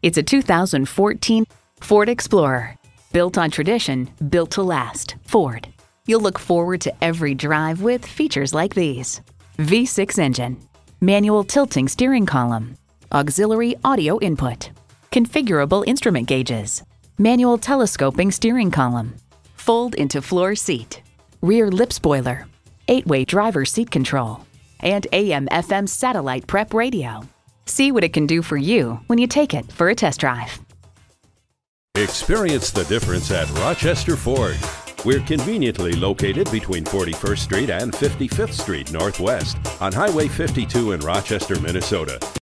It's a 2014 Ford Explorer. Built on tradition, built to last. Ford. You'll look forward to every drive with features like these V6 engine, manual tilting steering column, auxiliary audio input, configurable instrument gauges, manual telescoping steering column, fold into floor seat, rear lip spoiler, eight way driver seat control, and AM FM satellite prep radio. See what it can do for you when you take it for a test drive. Experience the difference at Rochester Ford. We're conveniently located between 41st Street and 55th Street Northwest on Highway 52 in Rochester, Minnesota.